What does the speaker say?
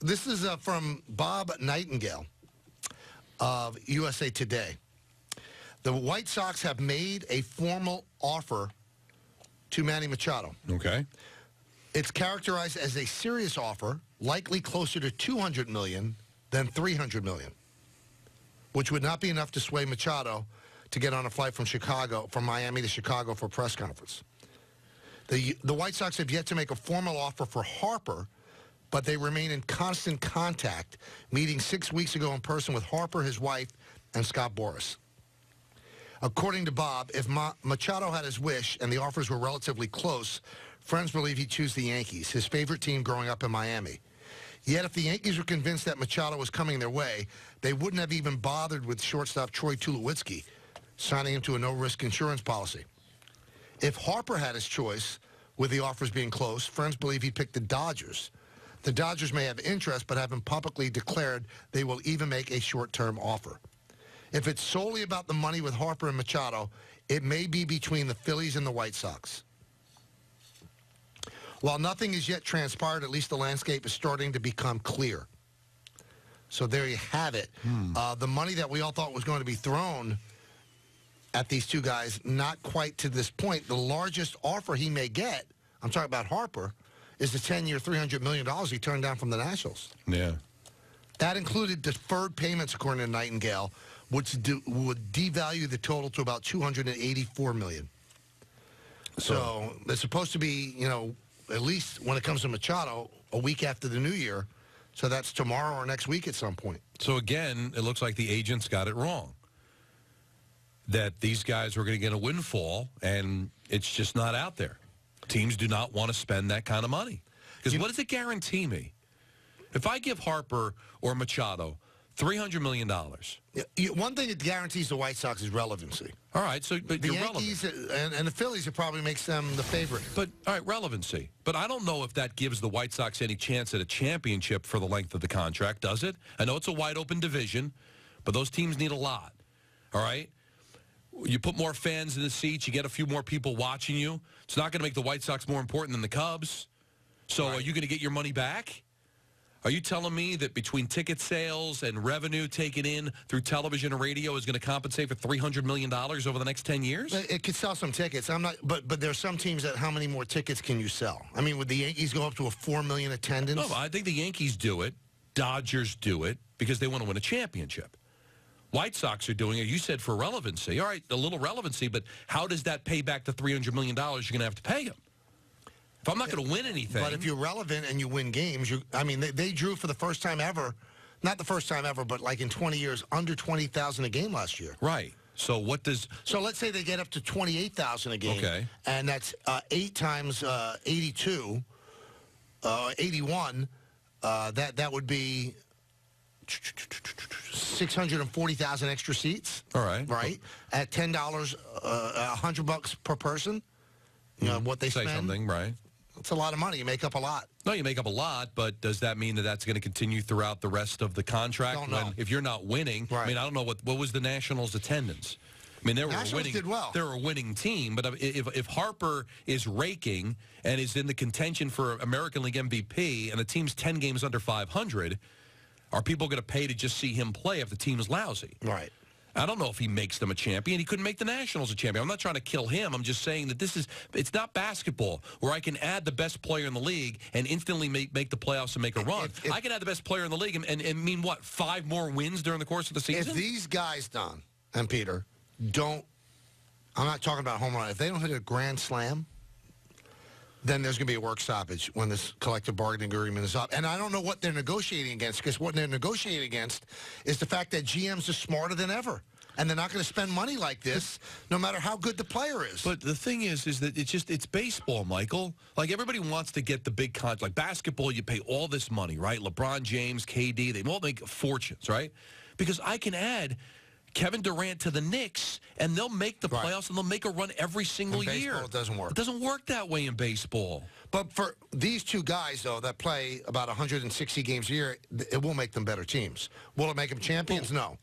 this is uh, from Bob Nightingale of USA Today. The White Sox have made a formal offer to Manny Machado. Okay. It's characterized as a serious offer, likely closer to 200 million than 300 million, which would not be enough to sway Machado to get on a flight from Chicago, from Miami to Chicago for a press conference. The the White Sox have yet to make a formal offer for Harper, but they remain in constant contact, meeting six weeks ago in person with Harper, his wife, and Scott Boras. According to Bob, if Ma- Machado had his wish and the offers were relatively close, friends believe he'd choose the Yankees, his favorite team growing up in Miami. Yet if the Yankees were convinced that Machado was coming their way, they wouldn't have even bothered with shortstop Troy Tulowitzki, signing him to a no-risk insurance policy. If Harper had his choice, with the offers being close, friends believe he picked the Dodgers. The Dodgers may have interest, but haven't publicly declared they will even make a short-term offer. If it's solely about the money with Harper and Machado, it may be between the Phillies and the White Sox. While nothing is yet transpired, at least the landscape is starting to become clear. So there you have it. Uh, the money that we all thought was going to be thrown at these two guys, not quite to this point. The largest offer he may get, I'm talking about Harper, is the 10-year, $300 million he turned down from the Nationals. Yeah. That included deferred payments, according to Nightingale, which do, would devalue the total to about $284 million. So it's supposed to be, you know, at least when it comes to Machado, a week after the new year. So that's tomorrow or next week at some point. So again, it looks like the agents got it wrong. That these guys were going to get a windfall, and it's just not out there. Teams do not want to spend that kind of money. Because what does it guarantee me? If I give Harper or Machado $300 million, Yeah, One thing it guarantees the White Sox is relevancy. All right, so but The you're Yankees relevant. uh, and, and the Phillies, it probably makes them the favorite. But, all right, relevancy. But I don't know if that gives the White Sox any chance at a championship for the length of the contract, does it? I know it's a wide open division, but those teams need a lot. All right? You put more fans in the seats, you get a few more people watching you. It's not going to make the White Sox more important than the Cubs. So are you going to get your money back? Are you telling me that between ticket sales and revenue taken in through television and radio is going to compensate for $300 million over the next 10 years? It it could sell some tickets. I'm not, but but there's some teams that how many more tickets can you sell? I mean, would the Yankees go up to a four million attendance? No, I think the Yankees do it. Dodgers do it because they want to win a championship. White Sox are doing it. You said for relevancy. All right, a little relevancy, but how does that pay back the $300 million you're going to have to pay them? If I'm not going to win anything. But if you're relevant and you win games, you I mean, they, they drew for the first time ever, not the first time ever, but like in 20 years, under 20,000 a game last year. Right. So what does... So let's say they get up to 28,000 a game. Okay. And that's uh, eight times uh, 82, uh, 81. Uh, that that would be 640,000 extra seats. All right. Right. At ten dollars, uh, a hundred bucks per person. You know what they Say spend. something, right? It's a lot of money. You make up a lot. No, you make up a lot, but does that mean that that's going to continue throughout the rest of the contract? Don't know. When, if you're not winning, I mean, I don't know what what was the Nationals' attendance. I mean, they were Nationals a winning. did well. They're a winning team, but if if Harper is raking and is in the contention for American League MVP, and the team's ten games under 500, are people going to pay to just see him play if the team is lousy? Right. I don't know if he makes them a champion. He couldn't make the Nationals a champion. I'm not trying to kill him. I'm just saying that this is, it's not basketball where I can add the best player in the league and instantly make, make the playoffs and make a run. If- if- I can add the best player in the league and, and, and mean what, five more wins during the course of the season? If these guys, Don and Peter, don't, I'm not talking about home run. If they don't hit a grand slam, then there's going to be a work stoppage when this collective bargaining agreement is up. And I don't know what they're negotiating against because what they're negotiating against is the fact that GMs are smarter than ever. And they're not going to spend money like this no matter how good the player is. But the thing is, is that it's just, it's baseball, Michael. Like, everybody wants to get the big contract. Like, basketball, you pay all this money, right? LeBron James, KD, they all make fortunes, right? Because I can add Kevin Durant to the Knicks, and they'll make the Right. playoffs, and they'll make a run every single In baseball, year. it doesn't work. It doesn't work that way in baseball. But for these two guys, though, that play about 160 games a year, it will make them better teams. Will it make them champions? No.